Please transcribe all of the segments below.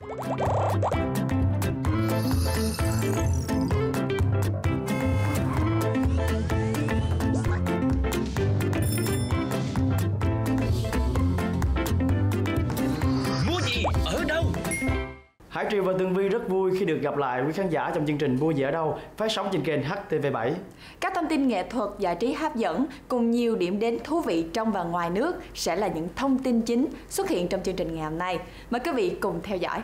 Mua Hải Triều và Tường Vi rất vui khi được gặp lại quý khán giả trong chương trình Mua gì đâu phát sóng trên kênh HTV7. Các thông tin nghệ thuật, giải trí hấp dẫn cùng nhiều điểm đến thú vị trong và ngoài nước sẽ là những thông tin chính xuất hiện trong chương trình ngày hôm nay. Mời quý vị cùng theo dõi.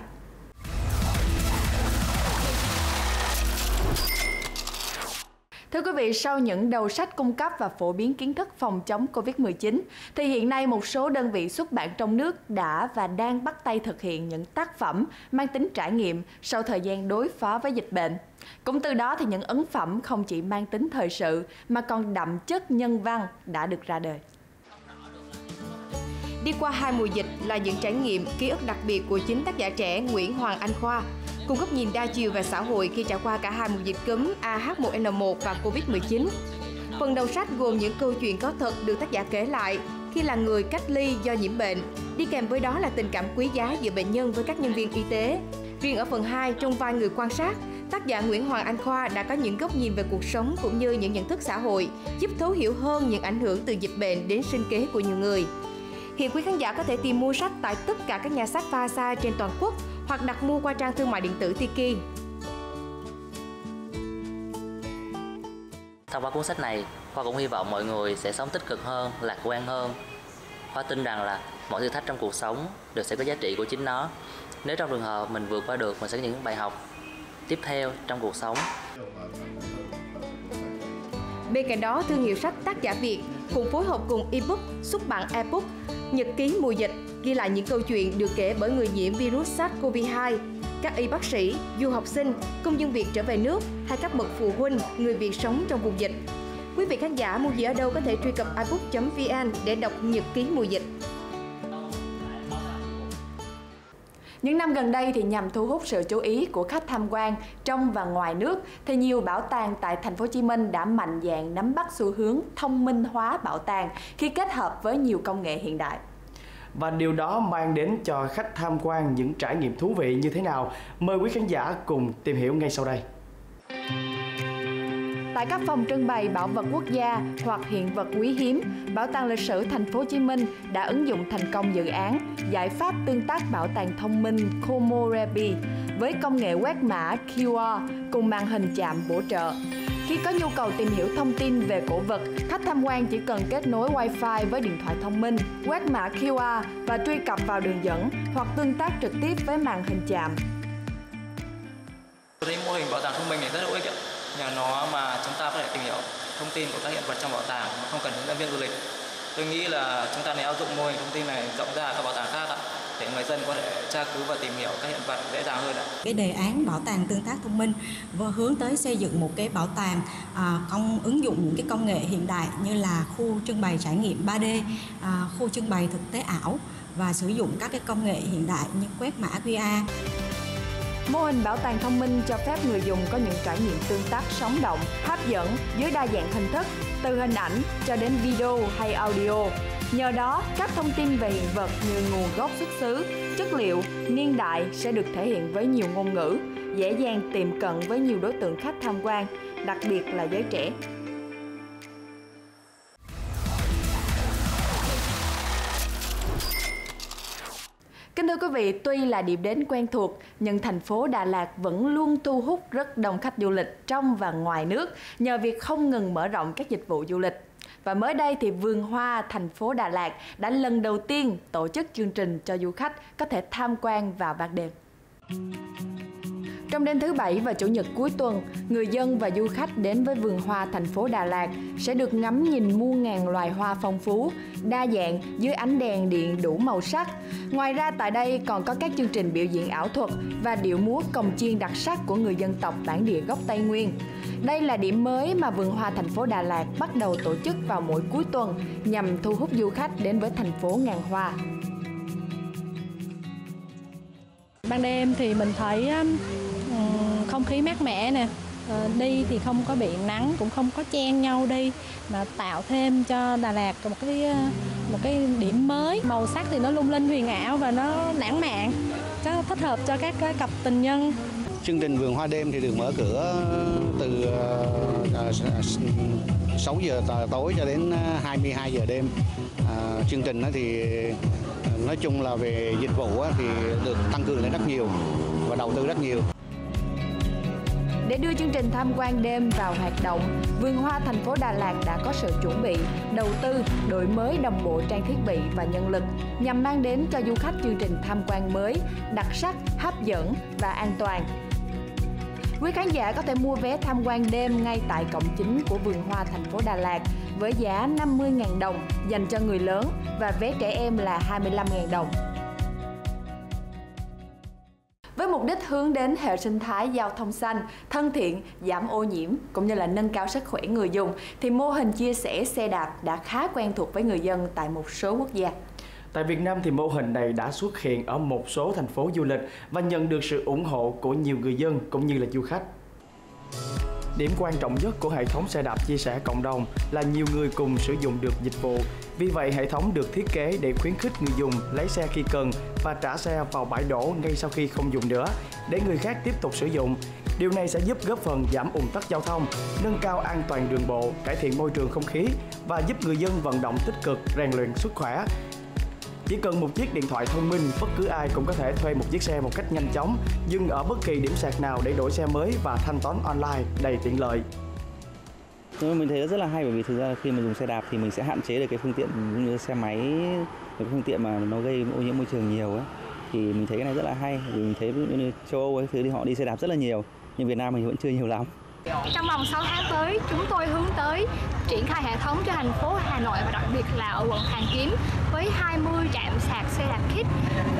Thưa quý vị, sau những đầu sách cung cấp và phổ biến kiến thức phòng chống Covid-19, thì hiện nay một số đơn vị xuất bản trong nước đã và đang bắt tay thực hiện những tác phẩm mang tính trải nghiệm sau thời gian đối phó với dịch bệnh. Cũng từ đó thì những ấn phẩm không chỉ mang tính thời sự mà còn đậm chất nhân văn đã được ra đời. Đi qua hai mùa dịch là những trải nghiệm, ký ức đặc biệt của chính tác giả trẻ Nguyễn Hoàng Anh Khoa, cùng góc nhìn đa chiều về xã hội khi trải qua cả hai mùa dịch cúm AH1N1 và Covid-19. Phần đầu sách gồm những câu chuyện có thật được tác giả kể lại khi là người cách ly do nhiễm bệnh, đi kèm với đó là tình cảm quý giá giữa bệnh nhân với các nhân viên y tế. Riêng ở phần 2, trong vai người quan sát, tác giả Nguyễn Hoàng Anh Khoa đã có những góc nhìn về cuộc sống cũng như những nhận thức xã hội, giúp thấu hiểu hơn những ảnh hưởng từ dịch bệnh đến sinh kế của nhiều người. Hiện quý khán giả có thể tìm mua sách tại tất cả các nhà sách pha xa trên toàn quốc hoặc đặt mua qua trang thương mại điện tử Tiki. Thông qua cuốn sách này, Khoa cũng hy vọng mọi người sẽ sống tích cực hơn, lạc quan hơn. Khoa tin rằng là mọi thử thách trong cuộc sống đều sẽ có giá trị của chính nó. Nếu trong trường hợp mình vượt qua được, mình sẽ có những bài học tiếp theo trong cuộc sống. Bên cạnh đó, thương hiệu sách tác giả Việt cùng phối hợp cùng ebook xuất bản ebook Nhật ký mùa dịch ghi lại những câu chuyện được kể bởi người nhiễm virus SARS-CoV-2, các y bác sĩ, du học sinh, công dân Việt trở về nước hay các bậc phụ huynh, người Việt sống trong vùng dịch. Quý vị khán giả mua gì ở đâu có thể truy cập ibook.vn để đọc nhật ký mùa dịch. Những năm gần đây thì nhằm thu hút sự chú ý của khách tham quan trong và ngoài nước, thì nhiều bảo tàng tại thành phố Hồ Chí Minh đã mạnh dạn nắm bắt xu hướng thông minh hóa bảo tàng khi kết hợp với nhiều công nghệ hiện đại. Và điều đó mang đến cho khách tham quan những trải nghiệm thú vị như thế nào? Mời quý khán giả cùng tìm hiểu ngay sau đây. Tại các phòng trưng bày bảo vật quốc gia hoặc hiện vật quý hiếm, Bảo tàng lịch sử Thành phố Hồ Chí Minh đã ứng dụng thành công dự án giải pháp tương tác bảo tàng thông minh Komorebi với công nghệ quét mã QR cùng màn hình chạm bổ trợ. Khi có nhu cầu tìm hiểu thông tin về cổ vật, khách tham quan chỉ cần kết nối Wi-Fi với điện thoại thông minh, quét mã QR và truy cập vào đường dẫn hoặc tương tác trực tiếp với màn hình chạm. Tôi thấy mô hình bảo tàng thông minh này rất là ích ạ. Nhờ nó mà chúng ta có thể tìm hiểu thông tin của các hiện vật trong bảo tàng mà không cần hướng dẫn viên du lịch. Tôi nghĩ là chúng ta nên áp dụng mô hình thông tin này rộng ra các bảo tàng khác ạ để người dân có thể tra cứu và tìm hiểu các hiện vật dễ dàng hơn ạ. Cái đề án bảo tàng tương tác thông minh vừa hướng tới xây dựng một cái bảo tàng à, công ứng dụng những cái công nghệ hiện đại như là khu trưng bày trải nghiệm 3D, à, khu trưng bày thực tế ảo và sử dụng các cái công nghệ hiện đại như quét mã QR. Mô hình bảo tàng thông minh cho phép người dùng có những trải nghiệm tương tác sống động, hấp dẫn dưới đa dạng hình thức, từ hình ảnh cho đến video hay audio. Nhờ đó, các thông tin về hiện vật như nguồn gốc xuất xứ, chất liệu, niên đại sẽ được thể hiện với nhiều ngôn ngữ, dễ dàng tiềm cận với nhiều đối tượng khách tham quan, đặc biệt là giới trẻ. Kính thưa quý vị, tuy là điểm đến quen thuộc, nhưng thành phố Đà Lạt vẫn luôn thu hút rất đông khách du lịch trong và ngoài nước nhờ việc không ngừng mở rộng các dịch vụ du lịch. Và mới đây thì Vườn Hoa thành phố Đà Lạt đã lần đầu tiên tổ chức chương trình cho du khách có thể tham quan vào ban đêm. Trong đêm thứ Bảy và Chủ nhật cuối tuần, người dân và du khách đến với vườn hoa thành phố Đà Lạt sẽ được ngắm nhìn muôn ngàn loài hoa phong phú, đa dạng dưới ánh đèn điện đủ màu sắc. Ngoài ra tại đây còn có các chương trình biểu diễn ảo thuật và điệu múa cồng chiên đặc sắc của người dân tộc bản địa gốc Tây Nguyên. Đây là điểm mới mà vườn hoa thành phố Đà Lạt bắt đầu tổ chức vào mỗi cuối tuần nhằm thu hút du khách đến với thành phố ngàn hoa. Ban đêm thì mình thấy um, không khí mát mẻ nè, ờ, đi thì không có bị nắng cũng không có chen nhau đi mà tạo thêm cho Đà Lạt một cái ờ, một cái điểm mới. Màu sắc thì nó lung linh huyền ảo và nó lãng mạn có thích hợp cho các ờ, cặp tình nhân. Chương trình vườn hoa đêm thì được mở cửa từ 6 giờ tối cho đến 22 giờ đêm. À, chương trình thì nói chung là về dịch vụ thì được tăng cường lên rất nhiều và đầu tư rất nhiều để đưa chương trình tham quan đêm vào hoạt động, Vườn Hoa thành phố Đà Lạt đã có sự chuẩn bị, đầu tư, đổi mới đồng bộ trang thiết bị và nhân lực nhằm mang đến cho du khách chương trình tham quan mới, đặc sắc, hấp dẫn và an toàn. Quý khán giả có thể mua vé tham quan đêm ngay tại cổng chính của Vườn Hoa thành phố Đà Lạt với giá 50.000 đồng dành cho người lớn và vé trẻ em là 25.000 đồng mục đích hướng đến hệ sinh thái giao thông xanh, thân thiện, giảm ô nhiễm cũng như là nâng cao sức khỏe người dùng thì mô hình chia sẻ xe đạp đã khá quen thuộc với người dân tại một số quốc gia. Tại Việt Nam thì mô hình này đã xuất hiện ở một số thành phố du lịch và nhận được sự ủng hộ của nhiều người dân cũng như là du khách. Điểm quan trọng nhất của hệ thống xe đạp chia sẻ cộng đồng là nhiều người cùng sử dụng được dịch vụ. Vì vậy, hệ thống được thiết kế để khuyến khích người dùng lấy xe khi cần và trả xe vào bãi đổ ngay sau khi không dùng nữa, để người khác tiếp tục sử dụng. Điều này sẽ giúp góp phần giảm ủng tắc giao thông, nâng cao an toàn đường bộ, cải thiện môi trường không khí và giúp người dân vận động tích cực, rèn luyện sức khỏe, chỉ cần một chiếc điện thoại thông minh, bất cứ ai cũng có thể thuê một chiếc xe một cách nhanh chóng, dừng ở bất kỳ điểm sạc nào để đổi xe mới và thanh toán online đầy tiện lợi. mình thấy rất là hay bởi vì thực ra khi mà dùng xe đạp thì mình sẽ hạn chế được cái phương tiện như xe máy, cái phương tiện mà nó gây ô nhiễm môi trường nhiều ấy. Thì mình thấy cái này rất là hay vì mình thấy như châu Âu ấy thứ thì họ đi xe đạp rất là nhiều nhưng Việt Nam mình vẫn chưa nhiều lắm. Trong vòng 6 tháng tới, chúng tôi hướng tới triển khai hệ thống cho thành phố Hà Nội và đặc biệt là ở quận Hoàn Kiếm với 20 trạm sạc xe đạp kit.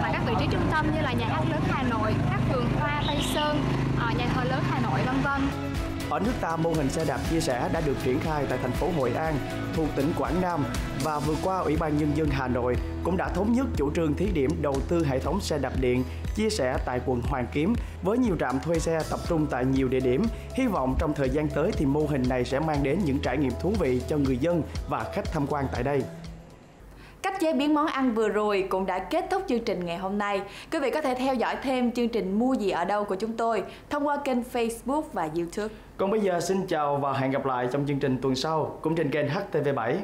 Và các vị trí trung tâm như là nhà hát lớn Hà Nội, các vườn hoa Tây Sơn, ờ, nhà thờ lớn ở nước ta, mô hình xe đạp chia sẻ đã được triển khai tại thành phố Hội An, thuộc tỉnh Quảng Nam và vừa qua Ủy ban Nhân dân Hà Nội cũng đã thống nhất chủ trương thí điểm đầu tư hệ thống xe đạp điện chia sẻ tại quận Hoàn Kiếm với nhiều trạm thuê xe tập trung tại nhiều địa điểm. Hy vọng trong thời gian tới thì mô hình này sẽ mang đến những trải nghiệm thú vị cho người dân và khách tham quan tại đây. Cách chế biến món ăn vừa rồi cũng đã kết thúc chương trình ngày hôm nay. Quý vị có thể theo dõi thêm chương trình Mua gì ở đâu của chúng tôi thông qua kênh Facebook và YouTube. Còn bây giờ xin chào và hẹn gặp lại trong chương trình tuần sau, cũng trên kênh HTV7.